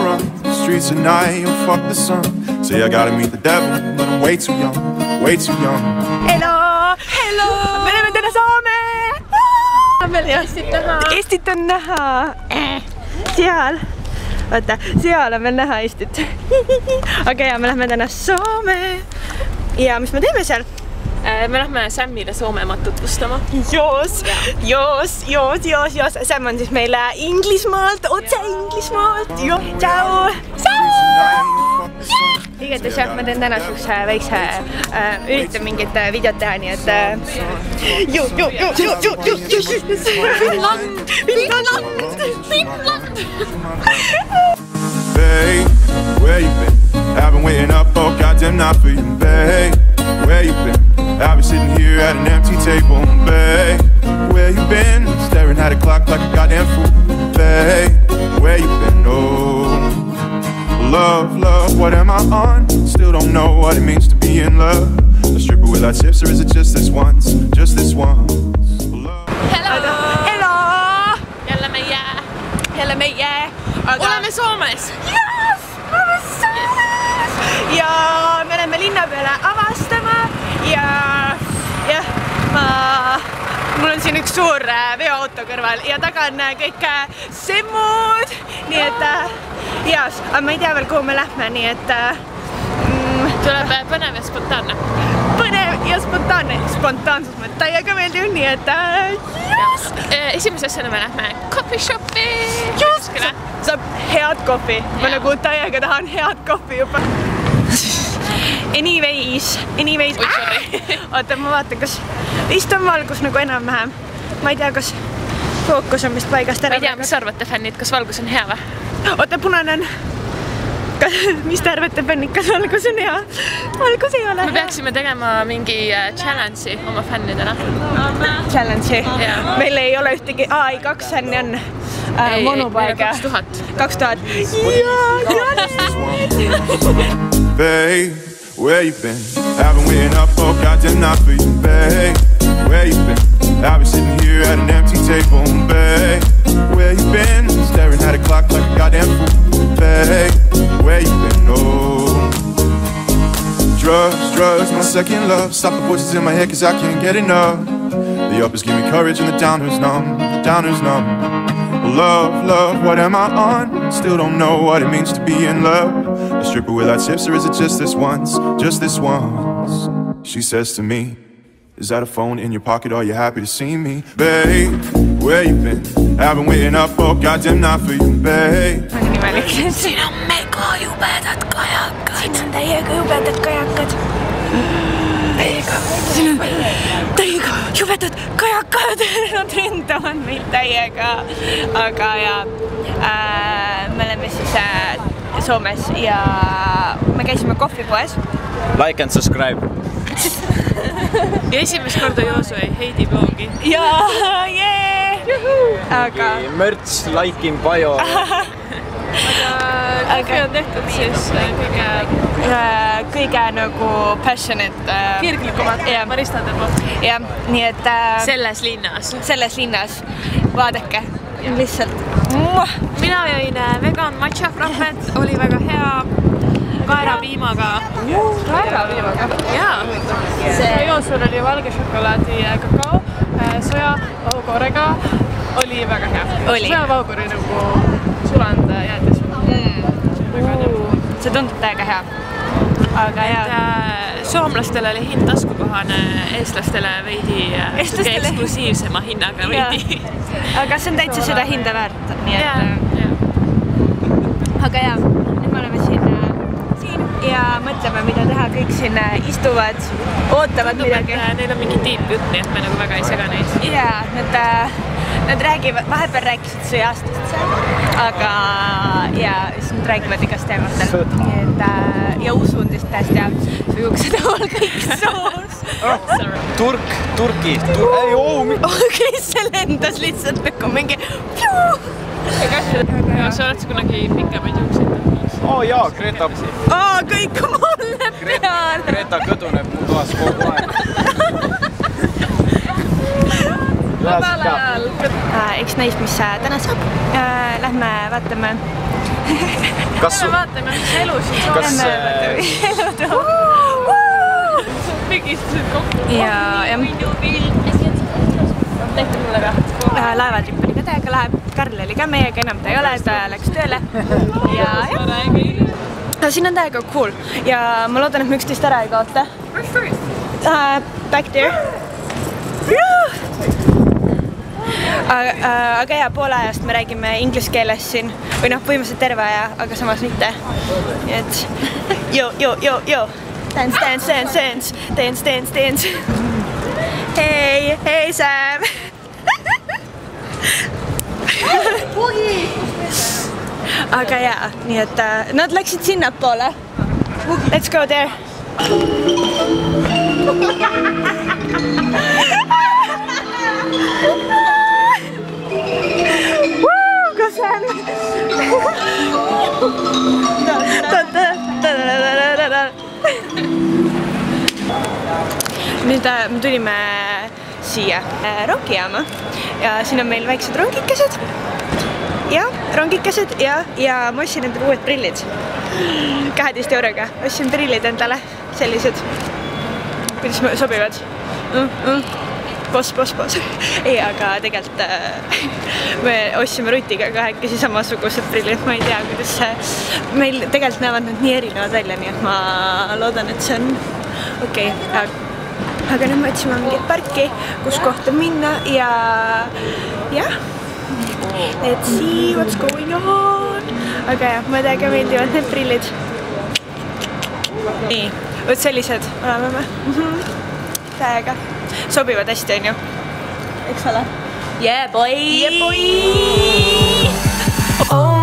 I run the streets at night and fuck the sun. Say I gotta meet the devil, but I'm way too young, way too young. Hello! Hello! me oleme täna Soome! Eestit näha. Eestit on näha. seal. vaata, seal on veel näha Eestit. aga ja, me lähme täna Soome. ja mis me teeme seal? Äh, me lähme Sämmile Soomemat tutvustama. joos, joos, joos, joos, joos. Sämm on siis meile Inglismaalt, otse Inglismaalt. tšau. igatahes jah, ma teen täna siukse äh, väikse äh,, üritan mingit äh, videot teha, nii et äh,. ju, ju, ju, ju, ju, ju, ju, ju. Finland, Finland, Finland. Hey, where you been? I've been waiting up all goddamn night for you, babe. Where you been? I've been sitting here at an empty table, babe. Where you been? Staring at a clock like a goddamn fool, babe. Where you been? Oh, love, love, what am I on? Still don't know what it means to be in love. A stripper without tips, or is it just this once? Just this once? Love. Hello! Hello! jälle meie. jälle meie. oleme Soomes. Yes! me oleme Soomes! ja me läheme linna peale avastama ja jah, ma, mul on siin üks suur äh, veoauto kõrval ja taga on äh, kõik äh, semmud, nii et jaas, aga ma ei tea veel, kuhu me lähme, nii et mm, tuleb põnev ja spontaanne. põnev ja spontaanne, spontaansus mulle täiega meeldib, nii et jaas. esimese asjana me lähme coffee shop'i. just, saab head kohvi, ma nagu täiega tahan head kohvi juba. Anyways, anyways. Oi, sorry. oota, ma vaatan, kas vist on valgus nagu enam-vähem. ma ei tea, kas fookus on vist paigast ma ära. ei tea, mis arvate, fännid, kas valgus on hea või? oota, punane on. mis te arvate, fännid, kas valgus on hea? valgus ei ole me peaksime tegema mingi äh, challenge'i oma fännidele. Challenge'i Jaa. meil ei ole ühtegi, aa ei, kaks fänni on äh, meil on 2000. kaks tuhat. Babe, where you been? I've been waiting up oh all goddamn night for you, babe. Where you been? I've been sitting here at an empty table, babe. Where you been? Staring at a clock like a goddamn fool, babe. Where you been? Oh. Drugs, drugs, my second love. Stop the voices in my head cause I can't get enough. The uppers give me courage and the downers numb, the downers numb. Love, love, what am I on? Still don't know what it means to be in love. A stripper without tips, or is it just this once? Just this once. She says to me, Is that a phone in your pocket? Are you happy to see me? Babe, where you been? I've been waiting up all goddamn night for you, babe. jubedad kajakad. siin on täiega jubedad kajakad. täiega, siin on täiega jubedad kajakad. Nad ründavad meid täiega. aga ja äh, me oleme siis äh, Soomes ja me käisime kohvipoes. Like and subscribe. ja esimest korda Joosui Heidi bloogi. ja jee. aga mürts, like in bio. kohvi on tehtud siis äh, kõige äh, kõige nagu passionate äh,. kirglikumad Jah. baristade poolt. jah, nii et äh, selles linnas. selles linnas, vaadake lihtsalt. Mina jõin äh, vegan matša frappet, oli väga hea. Kaerapiimaga. kaerapiimaga. jaa, see Joosul oli valge šokolaadi äh, kakao äh, soja vahukoorega, oli väga hea. Oli. Nagu sulanud jäätis see tundub täiega hea. aga jaa, soomlastele oli hind taskukohane, eestlastele veidi äh, Eestlastele- eksklusiivsema hinnaga veidi. aga see on täitsa seda hinda väärt, nii et jaa, äh, jaa. aga jaa, nüüd me oleme siin äh, siin ja mõtleme, mida teha, kõik siin istuvad, ootavad tundub, et midagi. neil on mingi tiip jutt, nii et me nagu väga ei sega neid. nad äh, Nad räägivad, vahepeal rääkisid sõjastust seal, aga ja siis nad räägivad igast teemadel. et äh, ja usundistest ja juuksed on kõik soos. Turk, Turki, Tur-, ei oo, okei, see lendas lihtsalt nagu mingi. ja sa oled kunagi pikemaid juukseid tõmmanud? oo jaa, Greta, aa, kõik mulle peale. Greta kõduneb mu toas kogu aeg. Vabal ajal. eks näis, mis äh, täna saab. Lähme vaatame. kas, vaatame, mis elu siin saab. kas äh, pigistasid kokku. ja, ja tehke mulle ka. äh, laevatripp oli ka täiega lahe. Karl oli ka meiega, enam ta ei ole, ta läks tööle. ja, jah. siin on täiega cool ja ma loodan, et me üksteist ära ei kaota uh,. Back there. Aga, äh, aga jaa, poole ajast me räägime inglise keeles siin või noh, põhimõtteliselt terve aja, aga samas mitte. et jo, jo, jo, jo, dance, dance, dance, dance, dance, dance, dance. hei, hei Sam. aga jaa, nii et äh, nad läksid sinnapoole. Let's go there. kus on? nüüd äh, me tulime siia äh, rongijaama ja siin on meil väiksed rongikesed ja rongikesed ja, ja ma ostsin endale uued prillid. kaheteist euroga ostsin prillid endale, sellised. kuidas sobivad mm? -mm. boss, boss, boss. ei, aga tegelikult äh, me ostsime Rutiga kahekesi samasugused prillid, ma ei tea, kuidas see, meil tegelikult näevad nad nii erinevad välja, nii et ma loodan, et see on okei okay., aga nüüd me otsime mingit parki, kus kohta minna ja jah Let's see what's going on. aga jah, mulle täiega meeldivad need prillid. nii, vot sellised oleme me. -hmm. täiega, sobivad hästi, onju. eks ole? Yeah boy yeah,. boy. Oh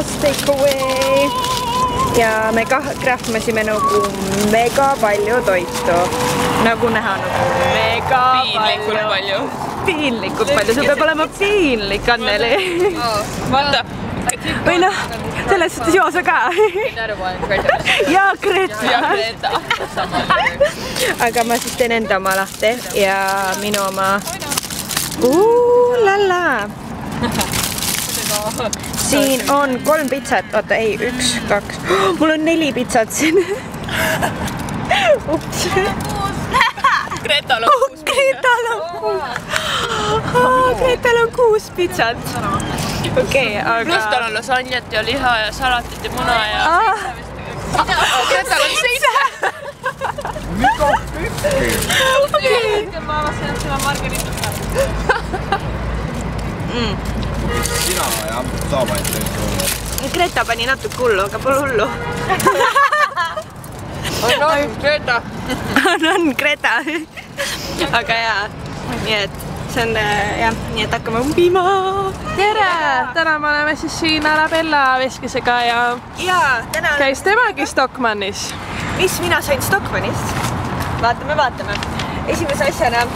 ja take away. ja me kah- krahmasime nagu mega palju toitu. nagu näha, nagu mega Piinlikult palju.. piinlikult palju, see peab olema piinlik, Anneli. vaata, või noh, selles suhtes joo sa ka. ja Greta. aga ma siis teen enda oma lahti ja minu oma. la-la. Siin on kolm pitsat, oota ei, üks, kaks, mul on neli pitsat siin. ups. Gretal on Gretal on kuus. Gretal on kuus pitsat. okei, pluss tal aga. on lasanjat ja liha ja salatit ja muna ja Ah, Gretal on seitse. okei. ma avastasin, et sul on margariitat. Ainult tööd. Greta pani natuke hullu, aga pole hullu. on, on, Greta. on, on Greta. aga jaa, nii et see on äh, jah, nii et hakkame umbima. tere, täna me oleme siis siin Arabella veskisega ja jaa, täna, käis temagi Stockmannis. mis mina sain Stockmannist. vaatame, vaatame. esimese asjana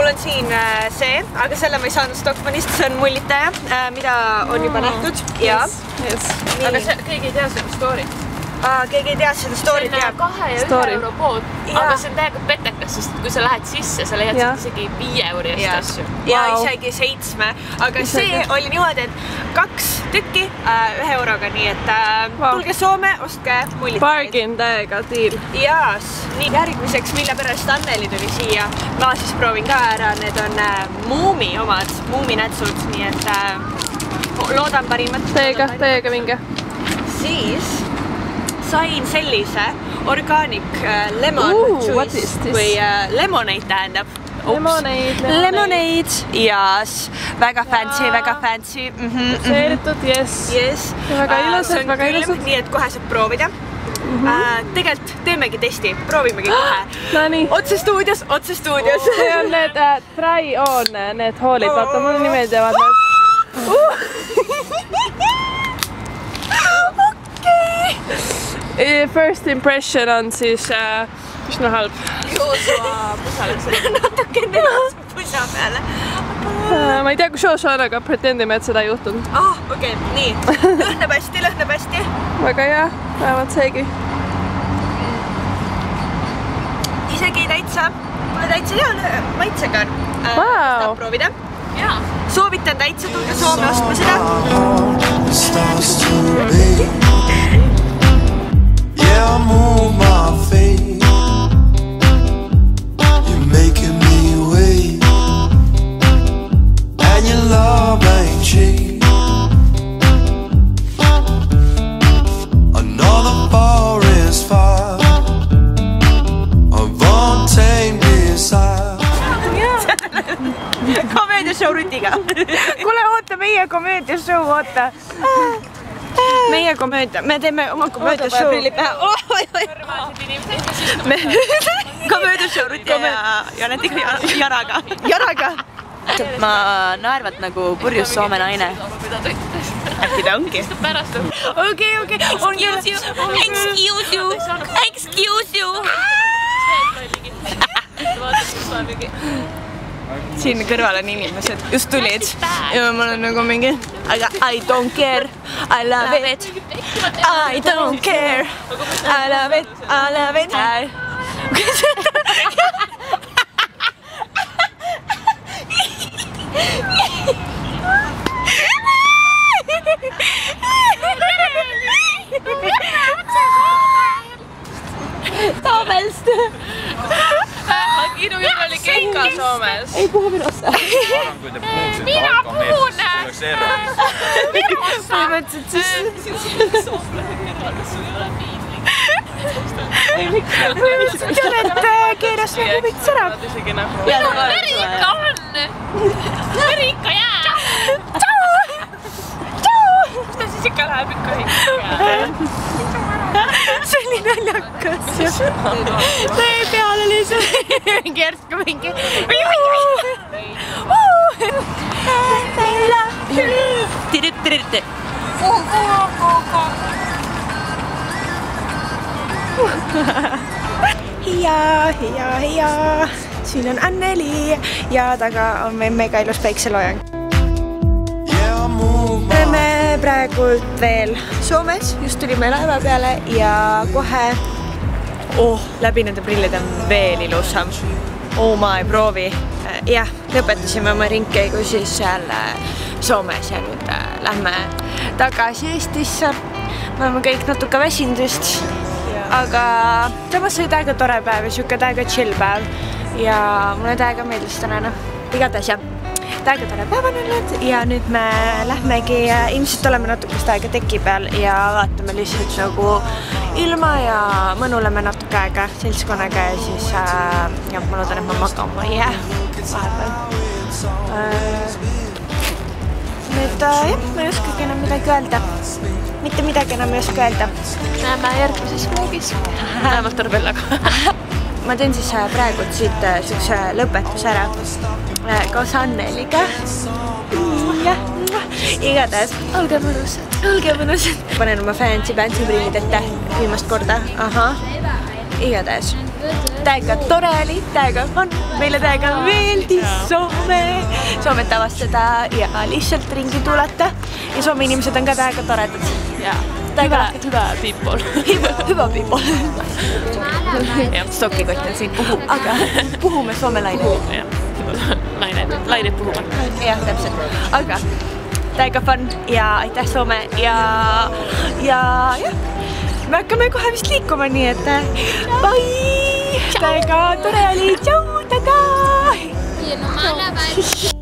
mul on siin äh, see, aga selle ma ei saanud Stockmannist, see on mullitaja, mida on juba nähtud ja Yes. Nii. aga see, keegi ei tea seda story't. Aa, keegi ei tea seda story't selline ja kahe ja ühe Story. euro pood, aga see on täiega petekas, sest kui sa lähed sisse, sa leiad sealt isegi viie euri eest ja, asju. ja Vau. isegi seitsme, aga Isegi. see oli niimoodi, et kaks tükki äh, ühe euroga, nii et äh, Vau. tulge Soome, ostke mullitajaid. Bargain täiega deal. jaas, nii järgmiseks, mille pärast Anneli tuli siia, ma siis proovin ka ära, need on äh, Muumi omad, Muumi nätsud, nii et äh, loodan parimat. Teiega, teiega minge. siis sain sellise organic äh, lemon Ooh, juice või äh, lemonade tähendab Lemonade, Lemonade, yes. väga fancy, väga fancy mm. -hmm. seeritud, jess. Yes. Väga Äh, ilusad, väga ilusad. nii et kohe saab proovida mm. -hmm. tegelikult teemegi testi, proovimegi kohe. Nonii. otse stuudios, otse stuudios. see on need äh, try on äh, need hoolid, vaata mulle nii meeldivad need. okei. First impression on siis äh, üsna halb. Joosua pusale see. natukene pusa peale. Äh, ma ei tea, kus Joshua on, aga pretendime, et seda ei juhtunud. ah, okei okay,, nii. lõhnab hästi, lõhnab hästi. väga hea, vähemalt seegi. isegi täitsa, mulle täitsa hea maitsega on äh,. Vau. tahad proovida? jaa. soovitan täitsa, tulge Soome ostma seda. Starts to beat. Yeah, I move my feet. You're making me wait, and your love ain't cheap. Another forest fire, a untamed desire. komöödiashow Rutiga. kuule, oota, meie komöödiashow, oota. Meie komöödia, me teeme oma komöödiashow. prillid pähe. me komöödiashow Ruti ja Janetiga ja Janaga. Janaga. ma naervat nagu purjus Soome naine. äkki ta ongi? pärast on. okei, okei, on küll. Excuse you, excuse you. Siin kõrval on inimesed, just tulid. Ja mul on nagu mingi, aga I don't care, I love it, I don't care, I love it, I love it. Soomest. Inuil oli keika Soomes. mina puhun. Põhimõtteliselt siis. Te olete keeras nagu veits ära. isegi nagu. veri ikka on. veri ikka jääb. kus ta siis ikka läheb ikka ikka? see oli naljakas ju. tee peale lihtsalt mingi järsku mingi. ja, ja, ja siin on Anneli ja taga on meil mega ilus päikseloojang. Oleme praegult veel Soomes, just tulime laeva peale ja kohe oh, läbi nende prillide on veel ilusam. oh my, proovi. jah, lõpetasime oma ringkäigu siis seal äh, Soomes ja nüüd äh, lähme tagasi Eestisse. me oleme kõik natuke väsinud vist, aga samas oli täiega tore päev ja sihuke täiega chill päev ja mulle täiega meeldis tänane, igatahes jah täiega tore päev on olnud ja nüüd me lähmegi, ilmselt oleme natukest aega teki peal ja vaatame lihtsalt nagu ilma ja mõnuleme natuke aega seltskonnaga ja siis äh, jah, ma loodan, et ma magama ei jää vahepeal äh,. Nüüd äh, jah, ma ei oskagi enam midagi öelda. mitte midagi enam ei oska öelda. näeme järgmises vlogis. vähemalt Arbellaga. ma teen siis äh, praegu siit äh, siukse lõpetuse ära äh, koos Anneliga. jah, igatahes olge mõnusad, olge mõnusad. panen oma fancy-fancy prillid ette viimast korda, ahah, igatahes täiega tore oli, täiega fun, meile täiega meeldis Soome, Soomet avastada ja lihtsalt ringi tulata ja Soome inimesed on ka täiega toredad. täiega hüva people. hüva, hüva people. stokikott on siin, aga puhume soome lainele. naine, lained puhuvad. jah, täpselt, aga täiega fun ja aitäh Soome ja, ja jah, me hakkame kohe vist liikuma, nii et äh, bye, täiega tore oli, tšau, lähen.